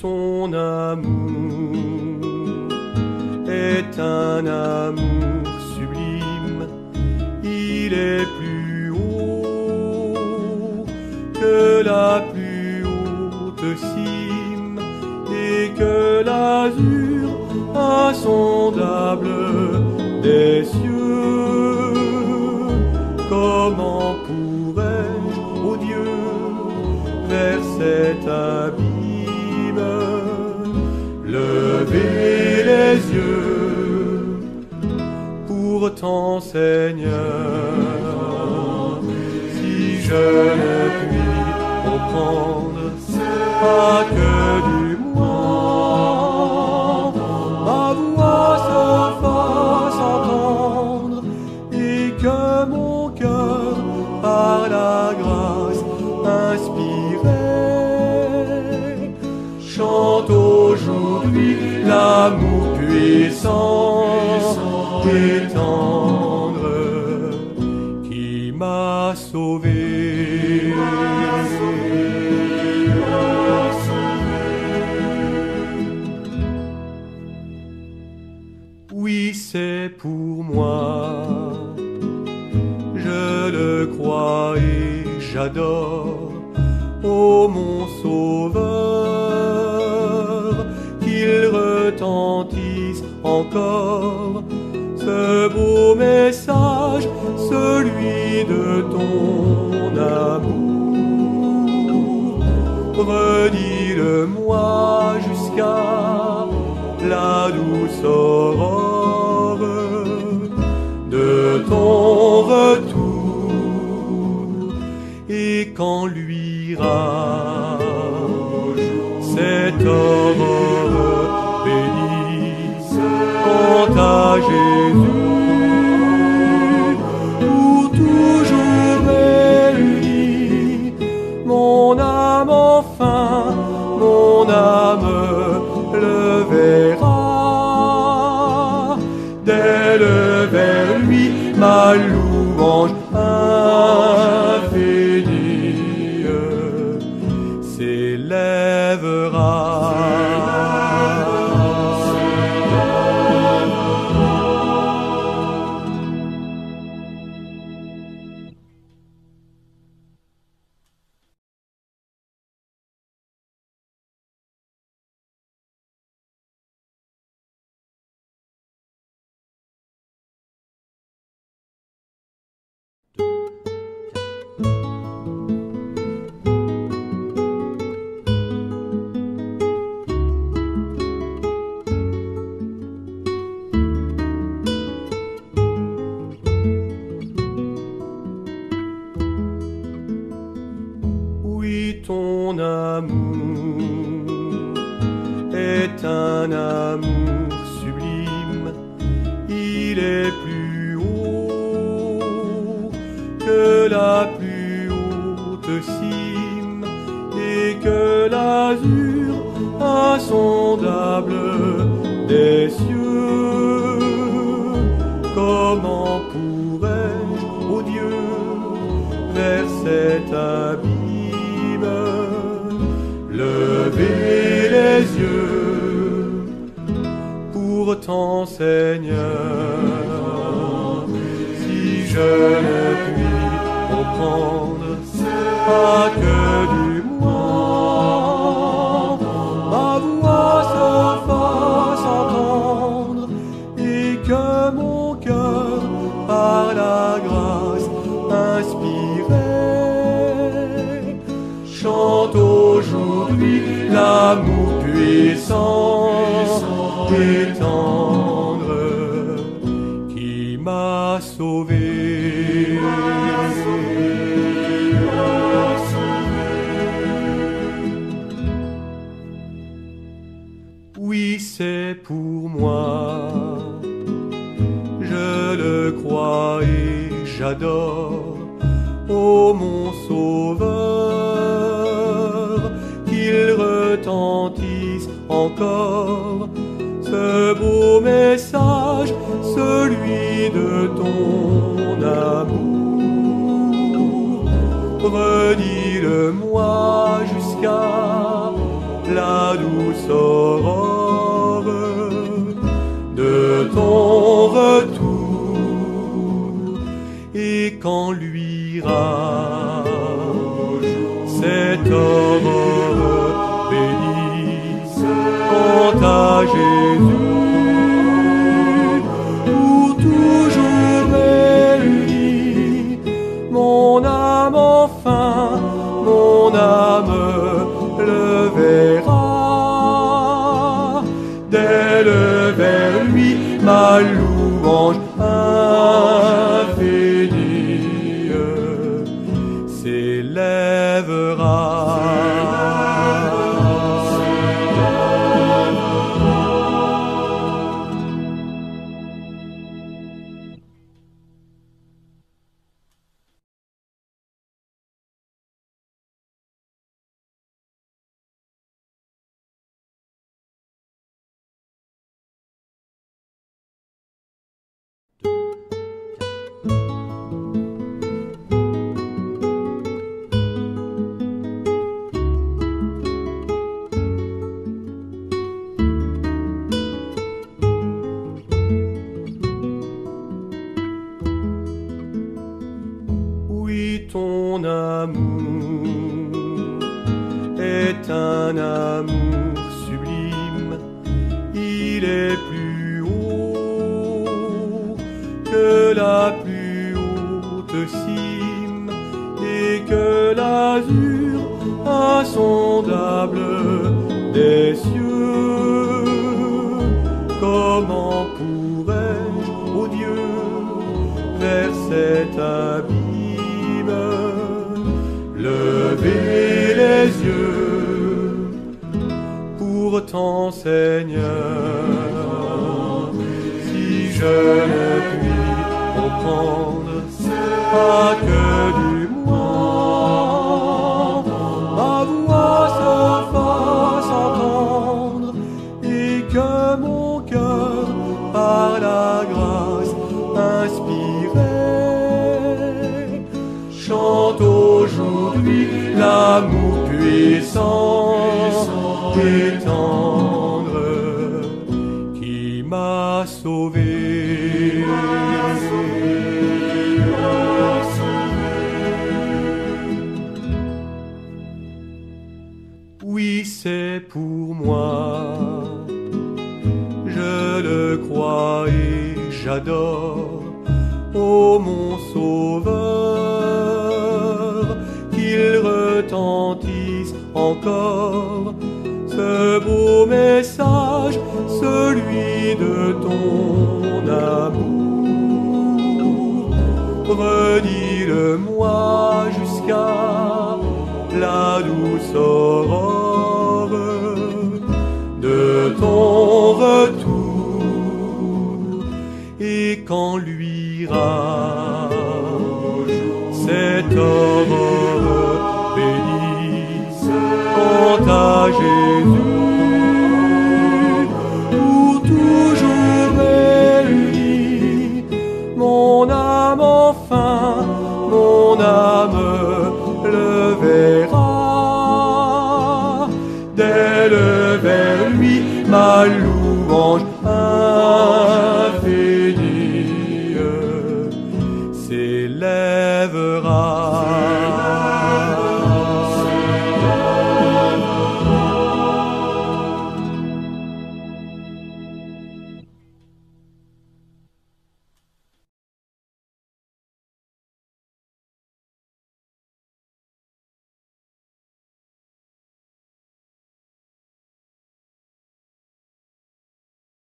ton amour est un amour sublime, il est plus Pourtant, Seigneur, si je ne puis comprendre pas que du moins. Ma voix se fasse entendre et que mon cœur par la grâce inspiré chante aujourd'hui l'amour puissant encore ce beau message, celui de ton amour. Redis-le-moi jusqu'à la douce aurore de ton retour et quand luira cette George. Sublime, il est plus haut que la plus haute cime et que l'azur insondable des cieux. Comment pourrais-je, ô Dieu, vers cet abîme? Lever les yeux Seigneur, si je ne puis comprendre pas que du moins ma voix se fasse entendre et que mon cœur par la grâce inspiré chante aujourd'hui l'amour puissant c'est pour moi. Je le crois et j'adore. Ô mon sauveur, qu'il retentisse encore ce beau message, celui de ton amour. Redis-le-moi jusqu'à la douce aurore retour et quand luira cette aurore bénie en ta Jésus pour toujours réunis mon âme s'élèvera. Amour sublime. Il est plus haut que la plus haute cime et que l'azur insondable des cieux. Comment pourrais-je, ô Dieu, vers cet abîme lever les yeux? Pourtant, Seigneur, si je ne puis comprendre pas que du moins ma voix se fasse entendre et que mon cœur par la grâce inspirée chante aujourd'hui l'amour puissant qui m'a sauvé. Oui, c'est pour moi, je le crois et j'adore, ô mon sauveur, qu'il retentisse encore message, celui de ton amour. Redis-le-moi jusqu'à la douce aurore de ton retour et quand luira cette aurore bénie en ta Jésus 날 누워